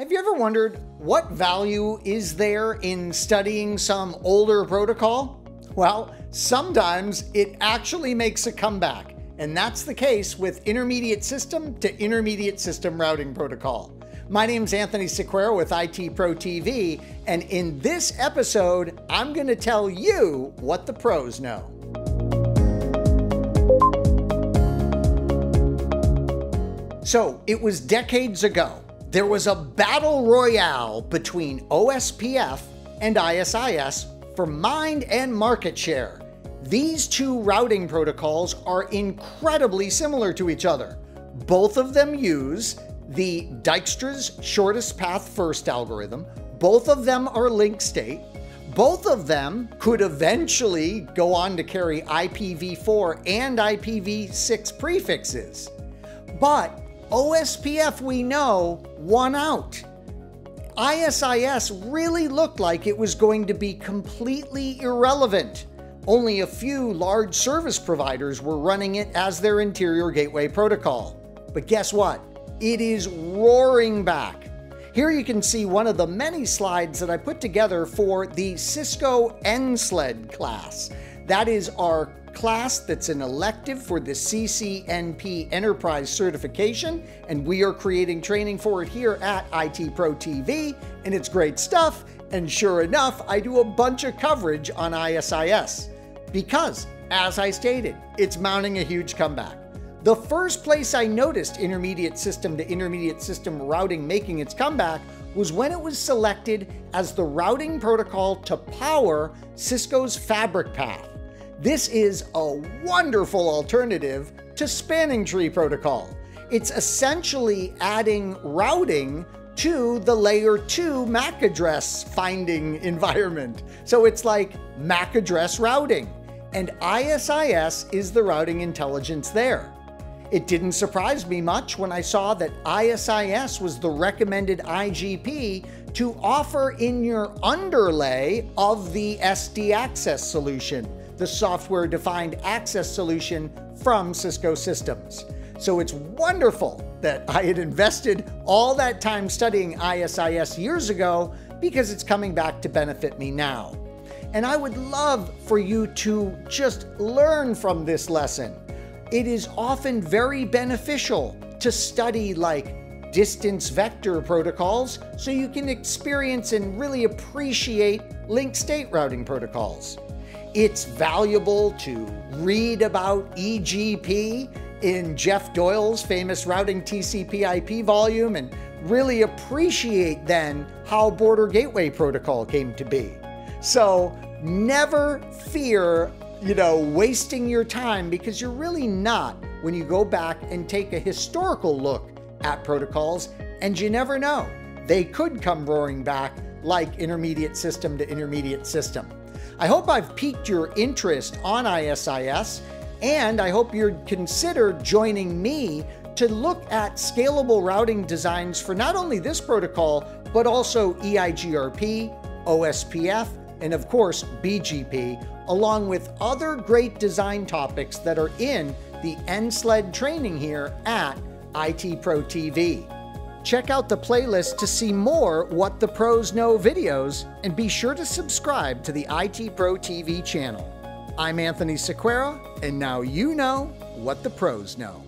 Have you ever wondered what value is there in studying some older protocol? Well, sometimes it actually makes a comeback, and that's the case with intermediate system to intermediate system routing protocol. My name is Anthony Sequeira with IT Pro TV, and in this episode, I'm going to tell you what the pros know. So, it was decades ago. There was a battle royale between OSPF and ISIS for mind and market share. These two routing protocols are incredibly similar to each other. Both of them use the Dijkstra's shortest path first algorithm. Both of them are link state. Both of them could eventually go on to carry IPv4 and IPv6 prefixes. But OSPF, we know, won out. ISIS really looked like it was going to be completely irrelevant. Only a few large service providers were running it as their interior gateway protocol. But guess what? It is roaring back. Here you can see one of the many slides that I put together for the Cisco ENSLD class. That is our class that's an elective for the CCNP Enterprise certification, and we are creating training for it here at IT Pro TV, and it's great stuff. And sure enough, I do a bunch of coverage on ISIS because, as I stated, it's mounting a huge comeback. The first place I noticed intermediate system to intermediate system routing making its comeback was when it was selected as the routing protocol to power Cisco's Fabric Path. This is a wonderful alternative to Spanning Tree Protocol. It's essentially adding routing to the layer 2 MAC address finding environment. So it's like MAC address routing, and ISIS is the routing intelligence there. It didn't surprise me much when I saw that ISIS was the recommended IGP to offer in your underlay of the SD Access solution the software defined access solution from Cisco Systems. So it's wonderful that I had invested all that time studying ISIS years ago because it's coming back to benefit me now. And I would love for you to just learn from this lesson. It is often very beneficial to study like distance vector protocols so you can experience and really appreciate link state routing protocols. It's valuable to read about EGP in Jeff Doyle's famous Routing TCP IP volume and really appreciate then how Border Gateway Protocol came to be. So never fear, you know, wasting your time because you're really not when you go back and take a historical look at protocols, and you never know. They could come roaring back like intermediate system to intermediate system. I hope I've piqued your interest on ISIS, and I hope you'd consider joining me to look at scalable routing designs for not only this protocol, but also EIGRP, OSPF, and of course BGP, along with other great design topics that are in the ENSLD training here at IT Pro TV. Check out the playlist to see more What the Pros Know videos, and be sure to subscribe to the IT Pro TV channel. I'm Anthony Sequeira, and now you know what the pros know.